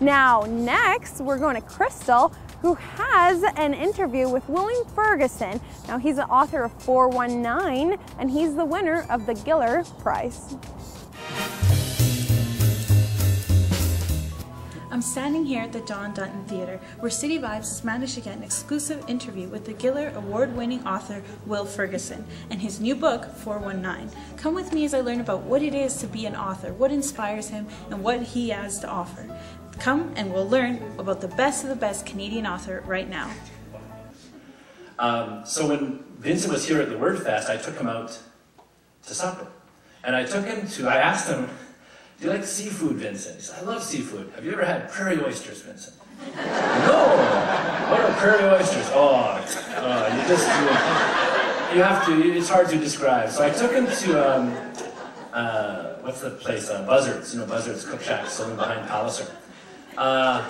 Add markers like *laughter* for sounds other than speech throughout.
Now, next, we're going to Crystal, who has an interview with William Ferguson. Now, he's the author of 419, and he's the winner of the Giller Prize. I'm standing here at the John Dutton Theatre, where City Vibes has managed to get an exclusive interview with the Giller award-winning author Will Ferguson and his new book, 419. Come with me as I learn about what it is to be an author, what inspires him, and what he has to offer. Come and we'll learn about the best of the best Canadian author right now. Um, so when Vincent was here at the Word Fest, I took him out to supper. And I took him to, I asked him, do you like seafood, Vincent? He said, I love seafood. Have you ever had prairie oysters, Vincent? no! What are prairie oysters? Oh, oh you just, you, you, have to, it's hard to describe. So I took him to, um, uh, what's the place? Uh, Buzzards, you know, Buzzards Cook Shack, sitting behind Palliser. Uh,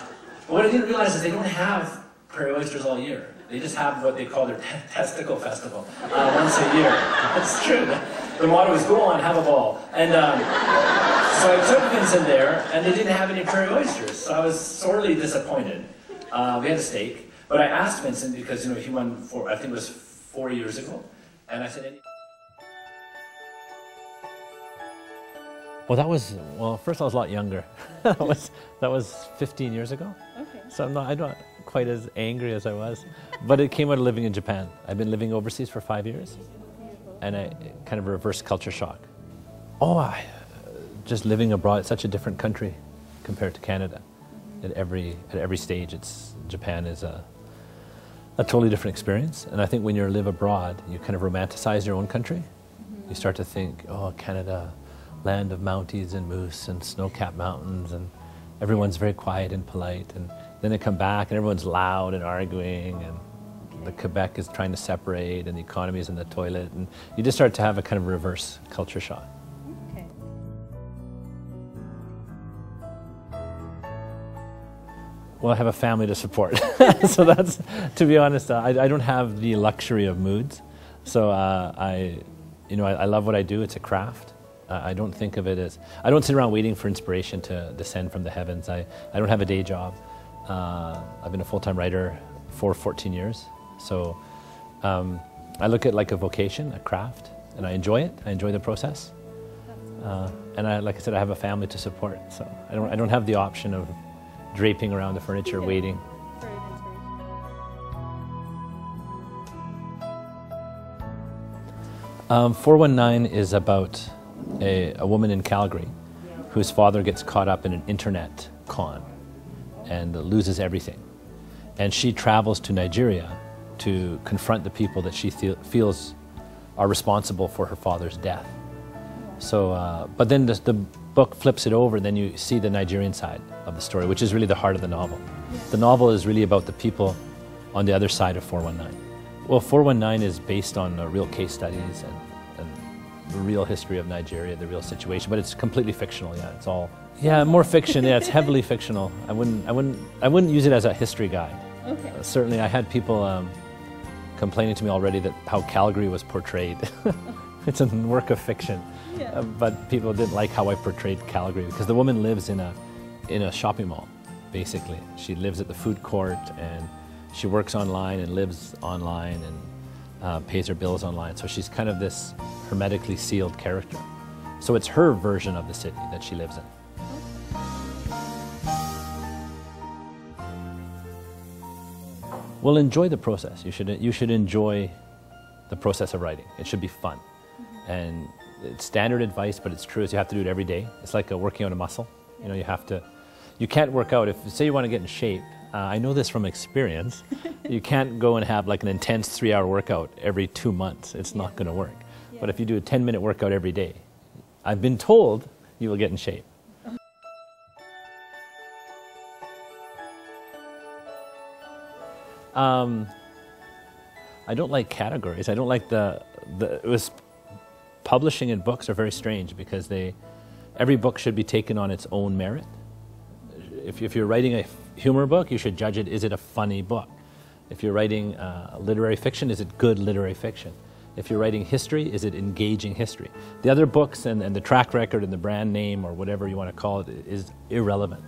what I didn't realize is they don't have prairie oysters all year. They just have what they call their *laughs* testicle festival uh, once a year. *laughs* That's true. The motto is go on, have a ball. And um, so I took Vincent there, and they didn't have any prairie oysters. So I was sorely disappointed. Uh, we had a steak, but I asked Vincent because you know he won for I think it was four years ago, and I said. Well, that was well. First, I was a lot younger. *laughs* that was that was 15 years ago. Okay. So I'm not I'm not quite as angry as I was, but it came out of living in Japan. I've been living overseas for five years, and I kind of reverse culture shock. Oh, I, just living abroad, it's such a different country compared to Canada. At every at every stage, it's Japan is a a totally different experience. And I think when you live abroad, you kind of romanticize your own country. You start to think, oh, Canada, land of mounties and moose and snow-capped mountains, and everyone's very quiet and polite. And then they come back and everyone's loud and arguing, and the Quebec is trying to separate, and the economy is in the toilet, and you just start to have a kind of reverse culture shock. Well, I have a family to support. *laughs* so that's, to be honest, I, I, don't have the luxury of moods. So uh, I, you know, I, I, love what I do. It's a craft. I don't think of it as, I don't sit around waiting for inspiration to descend from the heavens. I, I don't have a day job. Uh, I've been a full-time writer for 14 years. So um, I look at like a vocation, a craft, and I enjoy it. I enjoy the process. Uh, and I, like I said, I have a family to support. So I don't, I don't have the option of draping around the furniture, yeah. waiting. Um, 419 is about a, a, woman in Calgary whose father gets caught up in an internet con and loses everything. And she travels to Nigeria to confront the people that she feels are responsible for her father's death. So, uh, but then the, the book flips it over, and then you see the Nigerian side of the story, which is really the heart of the novel. The novel is really about the people on the other side of 419. Well, 419 is based on uh, real case studies and, the real history of Nigeria, the real situation, but it's completely fictional. Yeah, it's all yeah, more fiction. Yeah, it's heavily fictional. I wouldn't, I wouldn't, I wouldn't use it as a history guide. Okay. Uh, certainly, I had people um, complaining to me already that how Calgary was portrayed. *laughs* it's a work of fiction. Yeah. Uh, but people didn't like how I portrayed Calgary because the woman lives in a in a shopping mall, basically. She lives at the food court and she works online and lives online and uh, pays her bills online. So she's kind of this hermetically sealed character. So it's her version of the city that she lives in. Well, enjoy the process. You should, you should enjoy the process of writing. It should be fun. Mm-hmm. And it's standard advice, but it's true, is you have to do it every day. It's like a working on a muscle. You know, you have to, you can't work out. If, say you want to get in shape, uh, I know this from experience, *laughs* you can't go and have like an intense three hour workout every two months. It's yeah. not going to work. Yeah. But if you do a 10 minute workout every day, I've been told you will get in shape. *laughs* Um, I don't like categories. I don't like the, the it was publishing and books are very strange because they, every book should be taken on its own merit. If, if you're writing a humor book, you should judge it, is it a funny book? If you're writing uh, literary fiction, is it good literary fiction? If you're writing history, is it engaging history? The other books and, and the track record and the brand name or whatever you want to call it is irrelevant.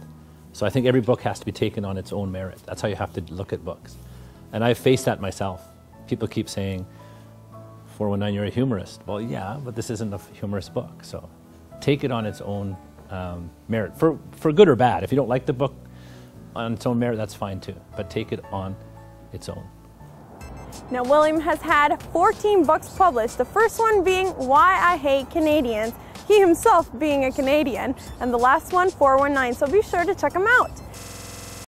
So I think every book has to be taken on its own merit. That's how you have to look at books. And I face that myself. People keep saying, 419, you're a humorist. Well, yeah, but this isn't a humorous book. So take it on its own um, merit, for, for good or bad. If you don't like the book on its own merit, that's fine too. But take it on its own. Now, William has had 14 books published, the first one being Why I Hate Canadians, he himself being a Canadian, and the last one, 419, so be sure to check him out.